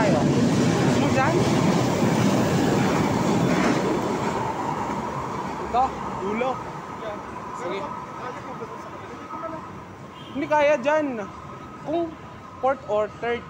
tayo. Gusto mo dyan? Ito, ulo. Sige. Hindi kaya dyan. Kung fourth or third.